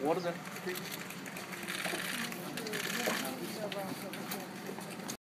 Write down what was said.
What is it?